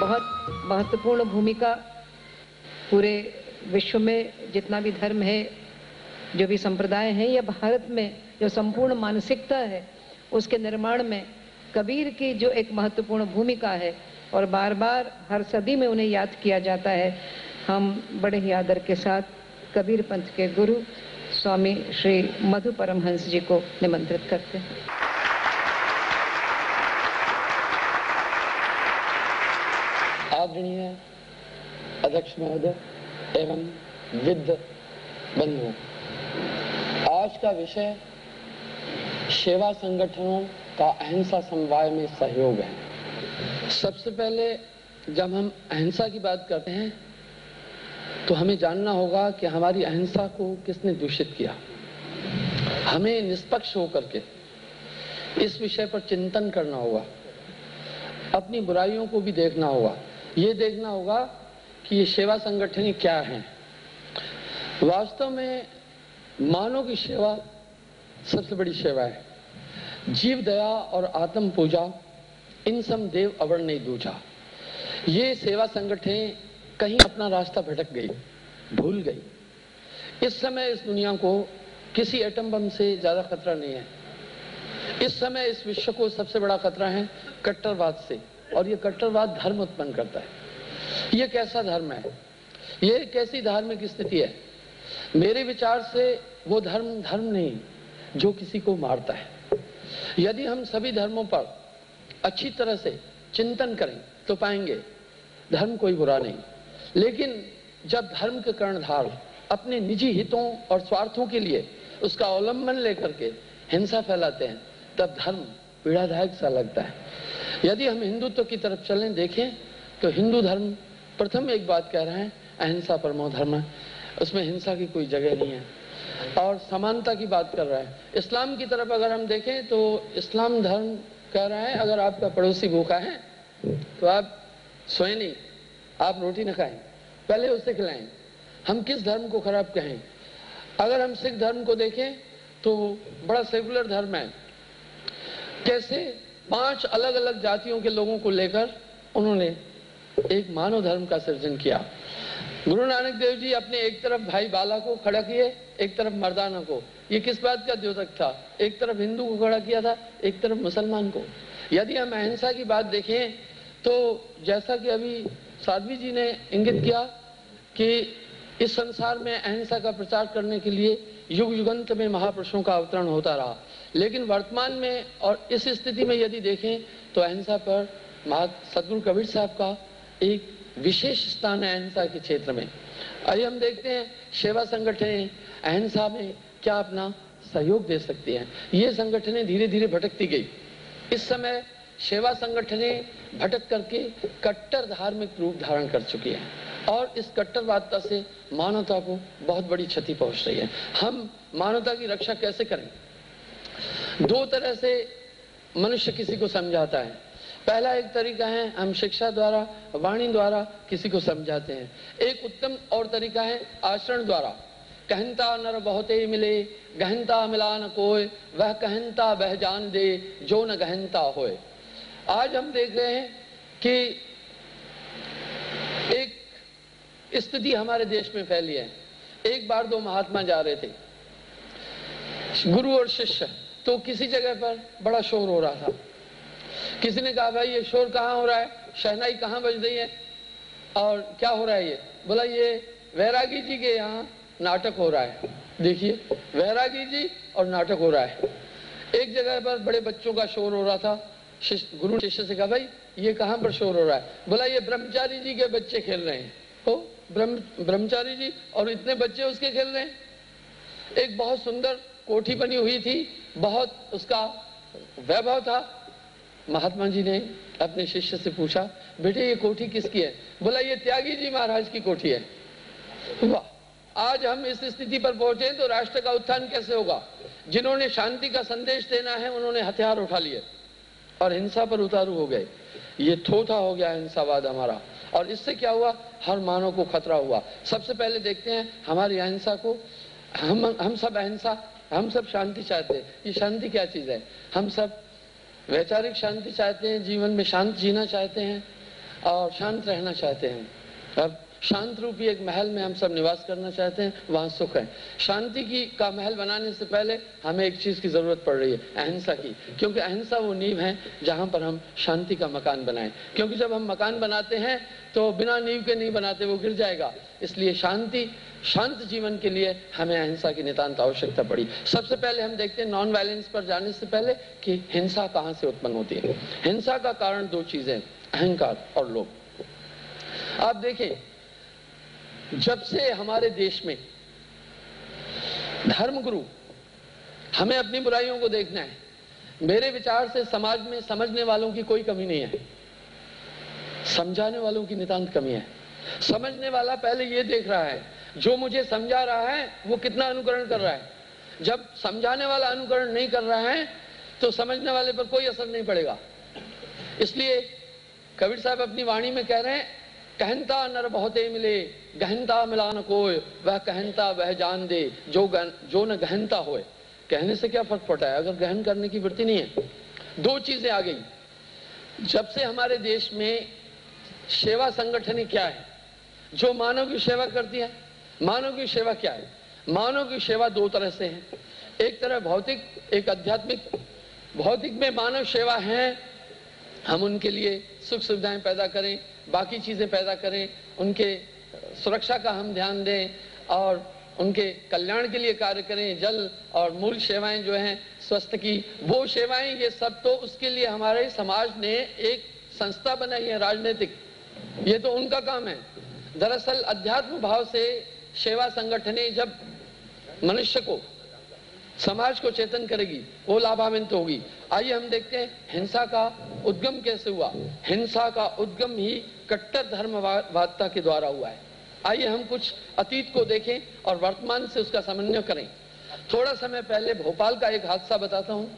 बहुत महत्वपूर्ण भूमिका पूरे विश्व में जितना भी धर्म है, जो भी संप्रदाय हैं, या भारत में जो संपूर्ण मानसिकता है, उसके निर्माण में कबीर की जो एक महत्वपूर्ण भूमिका है, और बार बार हर सदी में उन्हें याद किया जाता है। हम बड़े ही आदर के साथ कबीर पंथ के गुरु स्वामी श्री मधु परमहंस जी को निमंत्रित करते हैं। आदरणीय अध्यक्ष महोदय एवं विद्ध बंधुओं आज का विषय सेवा संगठनों का अहिंसा समवाय में सहयोग है। सबसे पहले जब हम अहिंसा की बात करते हैं तो हमें जानना होगा कि हमारी अहिंसा को किसने दूषित किया। हमें निष्पक्ष होकर के इस विषय पर चिंतन करना होगा। अपनी बुराइयों को भी देखना होगा। ये देखना होगा कि ये सेवा संगठन क्या है। वास्तव में मानव की सेवा सबसे बड़ी सेवा है। जीव दया और आत्म पूजा, इन सम देव अवर्ण नहीं दूजा। ये सेवा संगठन कहीं अपना रास्ता भटक गई, भूल गई। इस समय इस दुनिया को किसी एटम बम से ज़्यादा खतरा नहीं है। इस समय इस विश्व को सबसे बड़ा खतरा है कट्टरवाद से। और ये कट्टरवाद धर्म उत्पन्न करता है। ये कैसा धर्म है? ये कैसी धार्मिक स्थिति है? मेरे विचार से वो धर्म धर्म नहीं, जो किसी को मारता है। यदि हम सभी धर्मों पर अच्छी तरह से चिंतन करें तो पाएँगे धर्म कोई बुरा नहीं। लेकिन जब धर्म के कर्णधार अपने निजी हितों और स्वार्थों के लिए उसका अवलंबन लेकर के हिंसा फैलाते हैं, तब धर्म पीड़ादायक सा लगता है। यदि हम हिंदुत्व की तरफ़ चलें, देखें तो हिंदू धर्म, प्रथम एक बात कह रहे हैं, अहिंसा परमो धर्म है। उसमें हिंसा की कोई जगह नहीं है। और समानता की बात कर रहा है। इस्लाम की तरफ़ अगर हम देखें तो इस्लाम धर्म कह रहा है, अगर आपका पड़ोसी भूखा है तो आप सोए नहीं, आप रोटी न खाएँ, पहले उसे खिलाएँ। हम किस धर्म को खराब कहें? अगर हम सिख धर्म को देखें तो बड़ा सेकुलर धर्म है। कैसे? पाँच अलग अलग जातियों के लोगों को लेकर उन्होंने एक मानव धर्म का सृजन किया। गुरु नानक देव जी अपने एक तरफ़ भाई बाला को खड़ा किए, एक तरफ़ मर्दाना को। ये किस बात का द्योतक था? एक तरफ़ हिंदू को खड़ा किया था, एक तरफ़ मुसलमान को। यदि हम अहिंसा की बात देखें तो जैसा कि अभी साध्वी जी ने इंगित किया कि इस संसार में अहिंसा का प्रचार करने के लिए युग युगंत में महापुरुषों का अवतरण होता रहा। लेकिन वर्तमान में और इस स्थिति में यदि देखें तो अहिंसा पर सदगुरु कबीर साहब का एक विशेष स्थान है अहिंसा के क्षेत्र में। आइए हम देखते हैं, सेवा संगठन अहिंसा में क्या अपना सहयोग दे सकती हैं। ये संगठनें धीरे धीरे भटकती गई। इस समय सेवा संगठनें भटक करके कट्टर धार्मिक रूप धारण कर चुकी हैं और इस कट्टरवादता से मानवता को बहुत बड़ी क्षति पहुँच रही है। हम मानवता की रक्षा कैसे करें? दो तरह से मनुष्य किसी को समझाता है। पहला एक तरीका है, हम शिक्षा द्वारा, वाणी द्वारा किसी को समझाते हैं। एक उत्तम और तरीका है, आचरण द्वारा। कहनता नर बहुते मिले गहनता मिला न कोय, वह कहनता वह जान दे, जो न गहनता होए आज हम देख रहे हैं कि एक स्थिति हमारे देश में फैली है। एक बार दो महात्मा जा रहे थे, गुरु और शिष्य। तो किसी जगह पर बड़ा शोर हो रहा था। किसी ने कहा, भाई, ये शोर कहाँ हो रहा है? शहनाई कहाँ बज रही है? और क्या हो रहा है ये? बोला, ये वैरागी जी के यहाँ नाटक हो रहा है। देखिए, वैरागी जी और नाटक हो रहा है। एक जगह पर बड़े बच्चों का शोर हो रहा था। गुरु शिष्य से कहा, भाई, ये कहाँ पर शोर हो रहा है? बोला, ये ब्रह्मचारी जी के बच्चे खेल रहे हैं। हो, ब्रह्म, ब्रह्मचारी जी और इतने बच्चे उसके खेल रहे हैं? एक बहुत सुंदर कोठी बनी हुई थी बहुत उसका वैभव था। महात्मा जी ने अपने शिष्य से पूछा, बेटे, ये कोठी किसकी है? बोला, ये त्यागी जी महाराज की कोठी है। वाह, आज हम इस स्थिति पर पहुँचे तो राष्ट्र का उत्थान कैसे होगा? जिन्होंने शांति का संदेश देना है, उन्होंने हथियार उठा लिए और हिंसा पर उतारू हो गए। ये थोथा हो गया हिंसावाद हमारा। और इससे क्या हुआ? हर मानव को खतरा हुआ। सबसे पहले देखते हैं, हमारी अहिंसा को, हम हम सब अहिंसा हम सब शांति चाहते हैं। ये शांति क्या चीज़ है? हम सब वैचारिक शांति चाहते हैं, जीवन में शांत जीना चाहते हैं और शांत रहना चाहते हैं। अब शांत रूपी एक महल में हम सब निवास करना चाहते हैं, वहाँ सुख है। शांति की, का महल बनाने से पहले हमें एक चीज़ की ज़रूरत पड़ रही है, अहिंसा की। क्योंकि अहिंसा वो नींव है जहाँ पर हम शांति का मकान बनाएँ। क्योंकि जब हम मकान बनाते हैं तो बिना नींव के नहीं बनाते, वो गिर जाएगा। इसलिए शांति, शांत जीवन के लिए हमें अहिंसा की नितान्त आवश्यकता पड़ी। सबसे पहले हम देखते हैं नॉन वायलेंस पर जाने से पहले कि हिंसा कहाँ से उत्पन्न होती है। हिंसा का कारण दो चीज़ें अहंकार और लोभ। आप देखें जब से हमारे देश में धर्मगुरु हमें अपनी बुराइयों को देखना है, मेरे विचार से समाज में समझने वालों की कोई कमी नहीं है। समझाने वालों की नितांत कमी है। समझने वाला पहले ये देख रहा है, जो मुझे समझा रहा है, वो कितना अनुकरण कर रहा है। जब समझाने वाला अनुकरण नहीं कर रहा है तो समझने वाले पर कोई असर नहीं पड़ेगा। इसलिए कबीर साहब अपनी वाणी में कह रहे हैं कहनता नर बहुते मिले गहनता मिलान कोय वह कहनता वह जान दे जो गन, जो न गहनता होए कहने से क्या फ़र्क पड़ता है? अगर गहन करने की वृत्ति नहीं है। दो चीज़ें आ गई। जब से हमारे देश में सेवा संगठन क्या है जो मानव की सेवा करती है मानव की सेवा क्या है? मानव की सेवा दो तरह से है। एक तरह भौतिक एक आध्यात्मिक। भौतिक में मानव सेवा है हम उनके लिए सुख सुविधाएँ पैदा करें बाकी चीज़ें पैदा करें, उनके सुरक्षा का हम ध्यान दें और उनके कल्याण के लिए कार्य करें, जल और मूल सेवाएँ जो हैं स्वस्थ की। वो सेवाएँ, ये सब तो उसके लिए हमारे समाज ने एक संस्था बनाई है राजनीतिक। ये तो उनका काम है। दरअसल अध्यात्म भाव से सेवा संगठने जब मनुष्य को, समाज को चेतन करेगी, वो लाभान्वित होगी। आइए हम देखते हैं, हिंसा का उद्गम कैसे हुआ? हिंसा का उद्गम ही कट्टर धर्मवादता के द्वारा हुआ है। आइए हम कुछ अतीत को देखें और वर्तमान से उसका समन्वय करें। थोड़ा समय पहले भोपाल का एक हादसा बताता हूँ।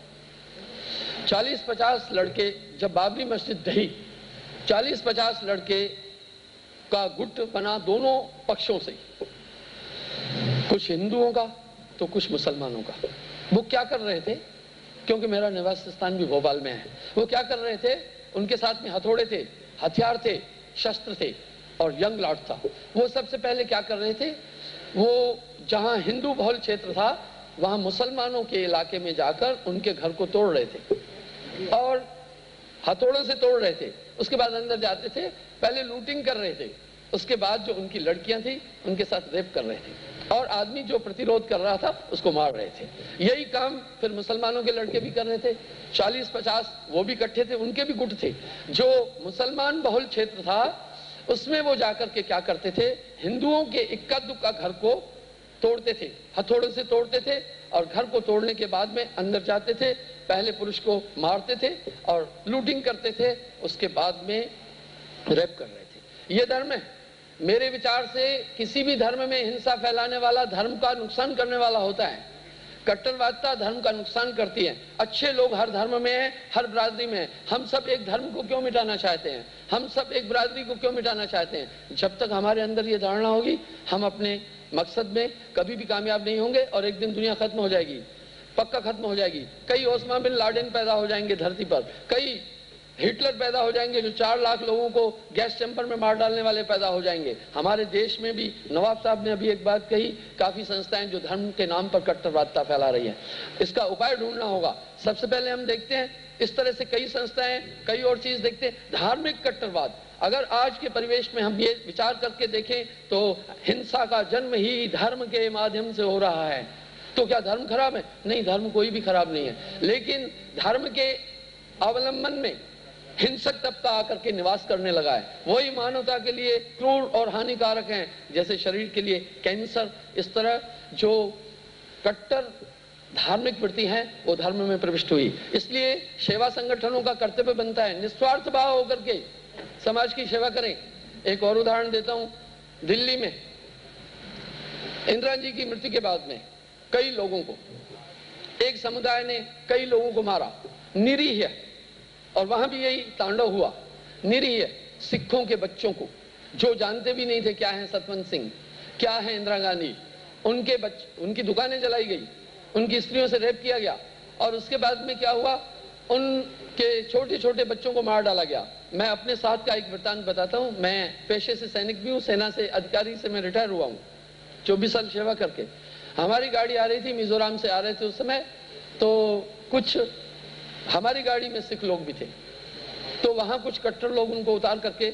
40-50 लड़के, जब बाबरी मस्जिद ढही 40-50 लड़के का गुट बना दोनों पक्षों से। कुछ हिंदुओं का तो कुछ मुसलमानों का। वो क्या कर रहे थे? क्योंकि मेरा निवास स्थान भी भोपाल में है। वो क्या कर रहे थे? उनके साथ में हथौड़े थे, हथियार थे, शस्त्र थे और यंग लॉर्ड था। वो सबसे पहले क्या कर रहे थे? वो जहाँ हिंदू बहुल क्षेत्र था, वहाँ मुसलमानों के इलाके में जाकर उनके घर को तोड़ रहे थे और हथौड़ों से तोड़ रहे थे। उसके बाद अंदर जाते थे, पहले लूटिंग कर रहे थे। उसके बाद जो उनकी लड़कियाँ थी, उनके साथ रेप कर रहे थे। और आदमी जो प्रतिरोध कर रहा था, उसको मार रहे थे। यही काम फिर मुसलमानों के लड़के भी कर रहे थे। 40-50 वो भी इकट्ठे थे, उनके भी गुट थे। जो मुसलमान बहुल क्षेत्र था, उसमें वो जाकर के क्या करते थे? हिंदुओं के इक्का दुक्का घर को तोड़ते थे। हथौड़े से तोड़ते थे और घर को तोड़ने के बाद में अंदर जाते थे, पहले पुरुष को मारते थे और लूटिंग करते थे, उसके बाद में रेप कर रहे थे। ये धर्म है। मेरे विचार से किसी भी धर्म में हिंसा फैलाने वाला धर्म का नुकसान करने वाला होता है। कट्टरवादता धर्म का नुकसान करती है। अच्छे लोग हर धर्म में है, हर बरादरी में है। हम सब एक धर्म को क्यों मिटाना चाहते हैं? हम सब एक बरादरी को क्यों मिटाना चाहते हैं? जब तक हमारे अंदर ये धारणा होगी, हम अपने मकसद में कभी भी कामयाब नहीं होंगे और एक दिन दुनिया खत्म हो जाएगी, पक्का खत्म हो जाएगी। कई ओस्मा बिन लाडेन पैदा हो जाएँगे धरती पर। कई हिटलर पैदा हो जाएँगे, जो चार लाख लोगों को गैस चैम्बर में मार डालने वाले पैदा हो जाएँगे। हमारे देश में भी, नवाब साहब ने अभी एक बात कही, काफ़ी संस्थाएँ जो धर्म के नाम पर कट्टरवादता फैला रही है। इसका उपाय ढूंढना होगा। सबसे पहले हम देखते हैं, इस तरह से कई संस्थाएँ, कई और चीज़ देखते हैं। धार्मिक कट्टरवाद, अगर आज के परिवेश में हम ये विचार करके देखें तो हिंसा का जन्म ही धर्म के माध्यम से हो रहा है। तो क्या धर्म खराब है? नहीं, धर्म कोई भी खराब नहीं है। लेकिन धर्म के अवलंबन में हिंसक तबका आकर के निवास करने लगा है। वही मानवता के लिए क्रूर और हानिकारक हैं, जैसे शरीर के लिए कैंसर। इस तरह जो कट्टर धार्मिक वृत्ति है, वो धर्म में प्रविष्ट हुई। इसलिए सेवा संगठनों का कर्तव्य बनता है। निस्वार्थ भाव होकर के समाज की सेवा करें। एक और उदाहरण देता हूँ, दिल्ली में। इंदिरा जी की मृत्यु के बाद में कई लोगों को, एक समुदाय ने कई लोगों को मारा। निरीह और वहाँ भी यही तांडव हुआ। निरीह सिखों के बच्चों को, जो जानते भी नहीं थे क्या है सतवंत सिंह, क्या है इंदिरा गांधी, उनके बच, उनकी दुकानें जलाई गई, उनकी स्त्रियों से रेप किया गया, और उसके बाद में क्या हुआ, उनके छोटे छोटे बच्चों को मार डाला गया। मैं अपने साथ का एक वृत्तांत बताता हूँ। मैं पेशे से सैनिक भी हूँ, सेना से अधिकारी से मैं रिटायर हुआ हूँ, चौबीस साल सेवा करके। हमारी गाड़ी आ रही थी, मिजोरम से आ रहे थे उस समय तो कुछ हमारी गाड़ी में सिख लोग भी थे। तो वहाँ कुछ कट्टर लोग उनको उतार करके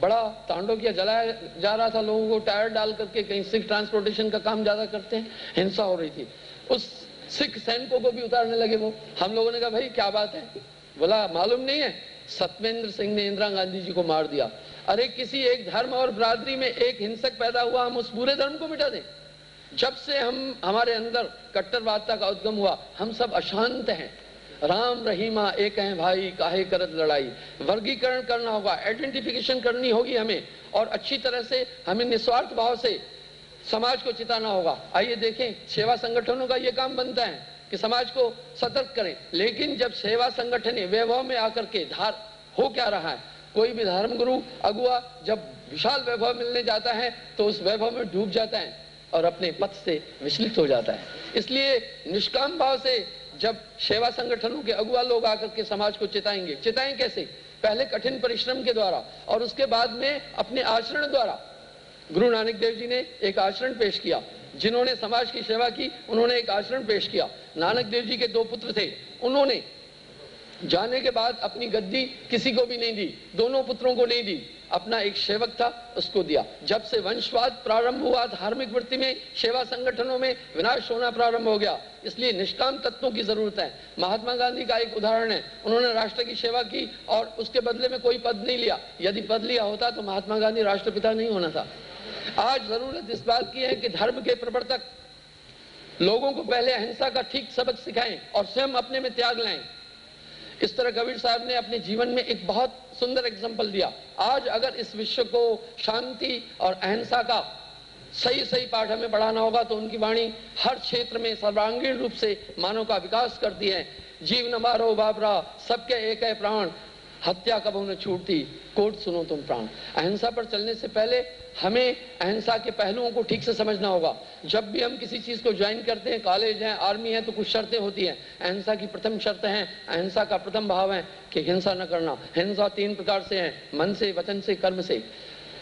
बड़ा तांडव किया, जलाया जा रहा था। लोगों को टायर डाल करके कहीं सिख ट्रांसपोर्टेशन का काम ज़्यादा करते हैं। हिंसा हो रही थी। उस सिख सैनिकों को भी उतारने लगे वो। हम लोगों ने कहा, भाई, क्या बात है? बोला, मालूम नहीं है। सत्येंद्र सिंह ने इंदिरा गांधी जी को मार दिया। अरे, किसी एक धर्म और बरादरी में एक हिंसक पैदा हुआ, हम उस पूरे धर्म को मिटा दें। जब से हम, हमारे अंदर कट्टरवादता का उद्गम हुआ, हम सब अशांत हैं। राम रहीमा एक हैं भाई, काहे करत लड़ाई। वर्गीकरण करना होगा आइडेंटिफिकेशन करनी होगी हमें, और अच्छी तरह से हमें निस्वार्थ भाव से समाज को चिताना होगा। आइए देखें, सेवा संगठनों का ये काम बनता है कि समाज को सतर्क करें, लेकिन जब सेवा संगठन वैभव में आकर के धार हो क्या रहा है? कोई भी धर्म गुरु अगुआ जब विशाल वैभव मिलने जाता है तो उस वैभव में डूब जाता है और अपने पथ से विचलित हो जाता है। इसलिए निष्काम भाव से जब सेवा संगठनों के अगुआ लोग आकर के समाज को चिताएँगे। चिताएँ कैसे? पहले कठिन परिश्रम के द्वारा और उसके बाद में अपने आचरण द्वारा। गुरु नानक देव जी ने एक आचरण पेश किया। जिन्होंने समाज की सेवा की, उन्होंने एक आचरण पेश किया। नानक देव जी के दो पुत्र थे। उन्होंने जाने के बाद अपनी गद्दी किसी को भी नहीं दी। दोनों पुत्रों को नहीं दी। अपना एक सेवक था, उसको दिया। जब से वंशवाद प्रारंभ हुआ, धार्मिक वृत्ति में, सेवा संगठनों में, विनाश होना प्रारंभ हो गया। इसलिए निष्काम तत्वों की ज़रूरत है। महात्मा गांधी का एक उदाहरण है। उन्होंने राष्ट्र की सेवा की और उसके बदले में कोई पद नहीं लिया। यदि पद लिया होता तो महात्मा गांधी राष्ट्रपिता नहीं होना था। आज ज़रूरत इस बात की है कि धर्म के प्रवर्तक लोगों को पहले अहिंसा का ठीक सबक सिखाएँ और स्वयं अपने में त्याग लाएँ। इस तरह कबीर साहब ने अपने जीवन में एक बहुत सुंदर एग्ज़ाम्पल दिया। आज अगर इस विश्व को शांति और अहिंसा का सही सही पाठ हमें बढ़ाना होगा तो उनकी वाणी हर क्षेत्र में सर्वांगीण रूप से मानव का विकास करती है। जीव न मारो बाबरा सबके एक है प्राण। हत्या कब उन्हें छूटती? कोट सुनो तुम प्राण। अहिंसा पर चलने से पहले हमें अहिंसा के पहलुओं को ठीक से समझना होगा। जब भी हम किसी चीज़ को ज्वाइन करते हैं कॉलेज है आर्मी है तो कुछ शर्तें होती हैं। अहिंसा की प्रथम शर्त है, अहिंसा का प्रथम भाव है कि हिंसा न करना। हिंसा तीन प्रकार से है, मन से, वचन से, कर्म से।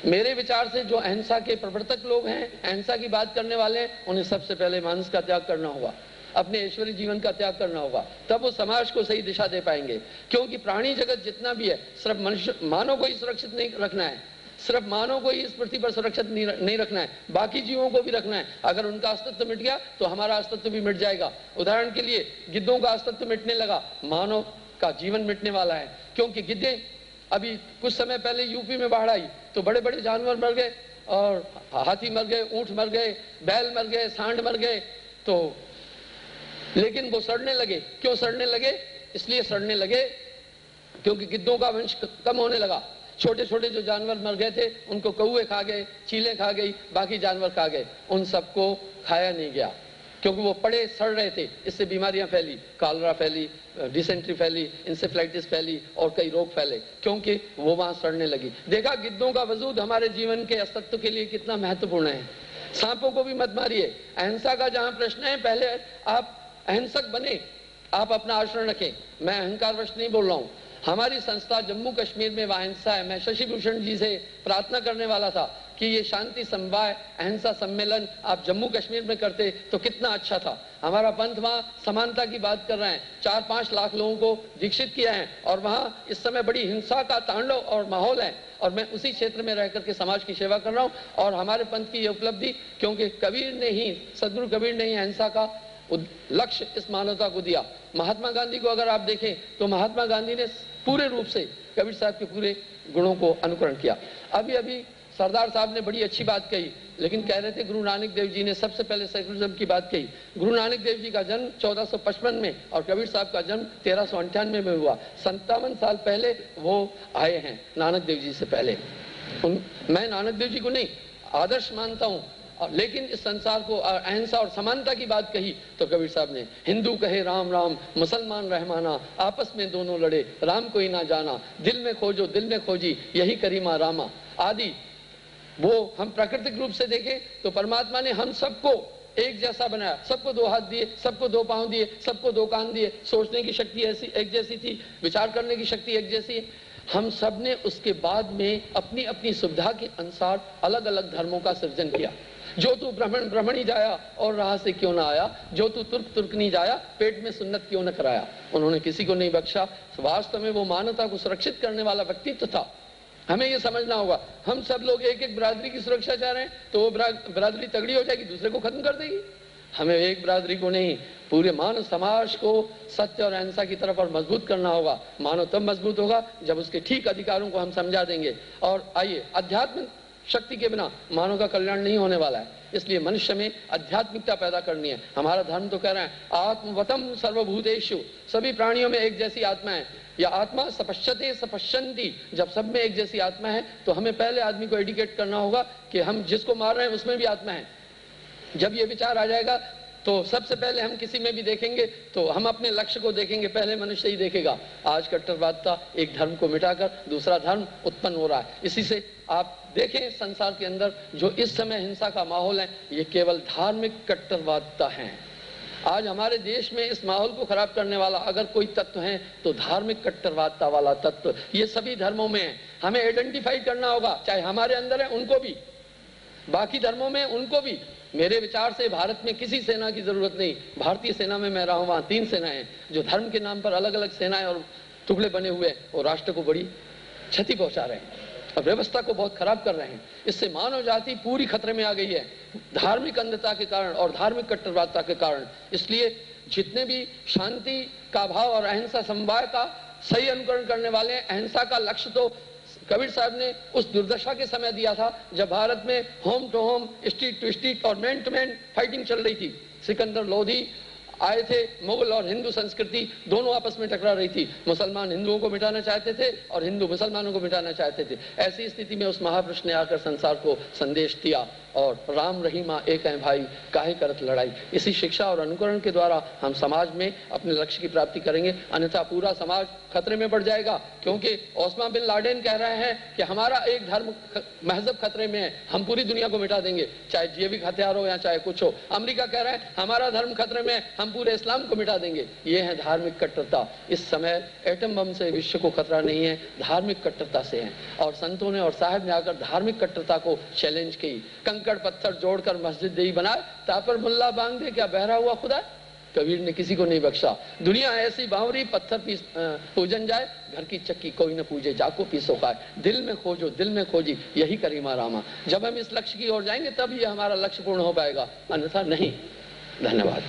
मेरे विचार से जो अहिंसा के प्रवर्तक लोग हैं, अहिंसा की बात करने वाले उन्हें सबसे पहले मानस का त्याग करना होगा। अपने ईश्वरी जीवन का त्याग करना होगा, तब वो समाज को सही दिशा दे पाएँगे। क्योंकि प्राणी जगत जितना भी है, सिर्फ़ मनुष्य, मानव को ही सुरक्षित नहीं रखना है। सिर्फ़ मानव को ही इस पृथ्वी पर सुरक्षित नहीं रखना है। बाकी जीवों को भी रखना है। अगर उनका अस्तित्व मिट गया तो हमारा अस्तित्व भी मिट जाएगा। उदाहरण के लिए, गिद्धों का अस्तित्व मिटने लगा। मानव का जीवन मिटने वाला है। क्योंकि गिद्धे अभी कुछ समय पहले यूपी में बाढ़ आई तो बड़े बड़े जानवर मर गए और हाथी मर गए, ऊँट मर गए, बैल मर गए, सांड मर गए। तो लेकिन वो सड़ने लगे। क्यों सड़ने लगे? इसलिए सड़ने लगे क्योंकि गिद्धों का वंश कम होने लगा। छोटे छोटे जो जानवर मर गए थे, उनको कौए खा गए, चीले खा गई, बाकी जानवर खा गए। उन सबको खाया नहीं गया क्योंकि वो पड़े, सड़ रहे थे। इससे बीमारियाँ फैली, कालरा फैली डिसेंट्री फैली इंसेफ्लाइटिस फैली और कई रोग फैले क्योंकि वो वहाँ सड़ने लगी। देखा, गिद्धों का वजूद हमारे जीवन के अस्तित्व के लिए कितना महत्वपूर्ण है। सांपों को भी मत मारिए। अहिंसा का जहाँ प्रश्न है, पहले आप अहिंसक बने, आप अपना आचरण रखें। मैं अहंकार वश नहीं बोल रहा हूँ। हमारी संस्था जम्मू कश्मीर में अहिंसा है। मैं शशि भूषण जी से प्रार्थना करने वाला था कि ये शांति समवाय अहिंसा सम्मेलन आप जम्मू कश्मीर में करते तो कितना अच्छा था। हमारा पंथ वहाँ समानता की बात कर रहे हैं। चार पाँच लाख लोगों को दीक्षित किया है और वहाँ इस समय बड़ी हिंसा का तांडव और माहौल है और मैं उसी क्षेत्र में रह करके समाज की सेवा कर रहा हूँ और हमारे पंथ की ये उपलब्धि, क्योंकि कबीर ने ही, सदगुरु कबीर ने ही अहिंसा का लक्ष्य इस मानवता को दिया। महात्मा गांधी को अगर आप देखें तो महात्मा गांधी ने पूरे रूप से कबीर साहब के पूरे गुणों को अनुकरण किया। अभी अभी सरदार साहब ने बड़ी अच्छी बात कही लेकिन कह रहे थे गुरु नानक देव जी ने सबसे पहले सेकुलरिज्म की बात कही। गुरु नानक देव जी का जन्म 1455 में और कबीर साहब का जन्म तेरह में हुआ। संतावन साल पहले वो आए हैं नानक देव जी से पहले। उन, मैं नानक देव जी को नहीं आदर्श मानता हूँ लेकिन इस संसार को अहिंसा और समानता की बात कही तो कबीर साहब ने, हिंदू कहे राम राम, मुसलमान रहमाना, आपस में दोनों लड़े, राम को ही ना जाना, दिल में खोजो, दिल में खोजी, यही करीमा रामा। आदि, वो हम प्राकृतिक रूप से देखें तो परमात्मा ने हम सबको एक जैसा बनाया, सबको दो हाथ दिए, सबको दो पाँव दिए, सबको दो कान दिए, सोचने की शक्ति ऐसी, एक जैसी थी, विचार करने की शक्ति एक जैसी हम सबने उसके बाद में अपनी अपनी सुविधा के अनुसार अलग अलग धर्मों का सृजन किया। जो तू ब्राह्मण ब्राह्मण ही जाया और राह से क्यों ना आया? जो तू तुर्क तुर्क नहीं जाया, पेट में सुन्नत क्यों न कराया? उन्होंने किसी को नहीं बख्शा। वास्तव में वो मानवता को सुरक्षित करने वाला व्यक्तित्व था। हमें ये समझना होगा, हम सब लोग एक एक बरादरी की सुरक्षा चाह रहे हैं तो वो बरादरी तगड़ी हो जाएगी, दूसरे को खत्म कर देगी। हमें एक बरादरी को नहीं, पूरे मानव समाज को सत्य और अहिंसा की तरफ़ और मज़बूत करना होगा। मानव तब मज़बूत होगा जब उसके ठीक अधिकारों को हम समझा देंगे। और आइए, अध्यात्म शक्ति के बिना मानव का कल्याण नहीं होने वाला है। इसलिए मनुष्य में आध्यात्मिकता पैदा करनी है। हमारा धर्म तो कह रहे हैं, आत्मवतम सर्वभूतेशु सभी प्राणियों में एक जैसी आत्मा है। या आत्मा सपश्यते सपश्यंती जब सब में एक जैसी आत्मा है तो हमें पहले आदमी को एडिकेट करना होगा कि हम जिसको मार रहे हैं, उसमें भी आत्मा है। जब ये विचार आ जाएगा तो सबसे पहले हम किसी में भी देखेंगे तो हम अपने लक्ष्य को देखेंगे, पहले मनुष्य ही देखेगा। आज कट्टरवादता एक धर्म को मिटाकर दूसरा धर्म उत्पन्न हो रहा है। इसी से आप देखें संसार के अंदर जो इस समय हिंसा का माहौल है, ये केवल धार्मिक कट्टरवादता है। आज हमारे देश में इस माहौल को खराब करने वाला अगर कोई तत्व है तो धार्मिक कट्टरवादता वाला तत्व। ये सभी धर्मों में है। हमें आइडेंटिफाई करना होगा, चाहे हमारे अंदर है, उनको भी। बाकी धर्मों में उनको भी मेरे विचार से भारत में किसी सेना की ज़रूरत नहीं। भारतीय सेना में मैं रहा हूँ, वहाँ तीन सेनाएँ जो धर्म के नाम पर अलग अलग सेनाएँ और टुकड़े बने हुए और राष्ट्र को बड़ी क्षति पहुँचा रहे हैं और व्यवस्था को बहुत खराब कर रहे हैं। इससे मानव जाति पूरी खतरे में आ गई है, धार्मिक अंधता के कारण और धार्मिक कट्टरवादता के कारण। इसलिए जितने भी शांति का भाव और अहिंसा, समवाय का सही अनुकरण करने वाले अहिंसा का लक्ष्य तो कबीर साहब ने उस दुर्दशा के समय दिया था, जब भारत में home to home, street to street और मैन टू मैन फाइटिंग चल रही थी। सिकंदर लोधी आए थे, मुगल और हिंदू संस्कृति दोनों आपस में टकरा रही थी। मुसलमान हिंदुओं को मिटाना चाहते थे और हिंदू मुसलमानों को मिटाना चाहते थे। ऐसी स्थिति में उस महापुरुष ने आकर संसार को संदेश दिया। और राम रहीमा एक है भाई, काहे करत लड़ाई। इसी शिक्षा और अनुकरण के द्वारा हम समाज में अपने लक्ष्य की प्राप्ति करेंगे। अन्यथा पूरा समाज खतरे में पड़ जाएगा, क्योंकि ओस्मा बिन लाडेन कह रहे हैं कि हमारा एक धर्म महजब खतरे में है। हम पूरी दुनिया को मिटा देंगे, चाहे जैविक हथियार हो या चाहे कुछ हो। अमरीका कह रहा है, हमारा धर्म खतरे में हम पूरे इस्लाम को मिटा देंगे। ये है धार्मिक कट्टरता। इस समय एटम बम से विश्व को खतरा नहीं है, धार्मिक कट्टरता से है। और संतों ने और साहब ने आकर धार्मिक कट्टरता को चैलेंज की। कंकड़ पत्थर जोड़कर मस्जिद यही बनाए तापर मुल्ला बांग दे क्या बहरा हुआ खुदा? कबीर ने किसी को नहीं बख्शा। दुनिया ऐसी बावरी, पत्थर पीस पूजन जाए, घर की चक्की कोई न पूजे, जाको पीसो खाए। दिल में खोजो, दिल में खोजी, यही करीमा रामा। जब हम इस लक्ष्य की ओर जाएँगे, तब ये हमारा लक्ष्य पूर्ण हो पाएगा। अन्यथा नहीं। धन्यवाद।